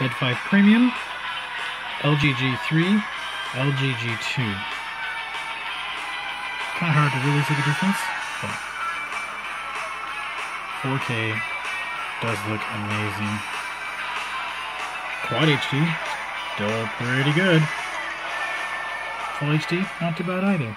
Z 5 Premium, LG G3, LGG2. Kind of hard to really see the difference, but 4K does look amazing. Quad HD, still pretty good. Full HD, not too bad either.